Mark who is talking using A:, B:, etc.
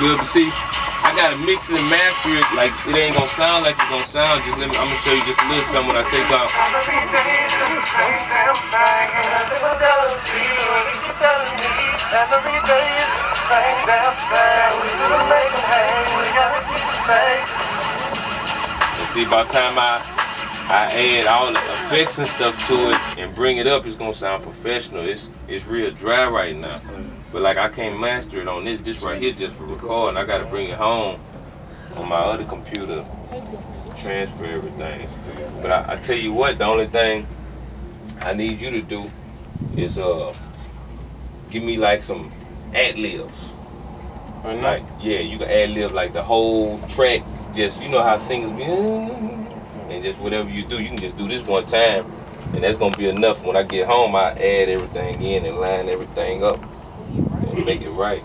A: good. But see, I gotta mix it and master it. Like it ain't gonna sound like it's gonna sound. Just let me. I'm gonna show you just a little something when I take off. And see, by the time I I add all the effects and stuff to it and bring it up, it's gonna sound professional. It's it's real dry right now. But like I can't master it on this. This right here just for recording. I gotta bring it home on my other computer, transfer everything. But I, I tell you what, the only thing I need you to do is uh give me like some ad libs.
B: Right now.
A: Like yeah, you can ad lib like the whole track. Just you know how singers be, and just whatever you do, you can just do this one time, and that's gonna be enough. When I get home, I add everything in and line everything up make it right.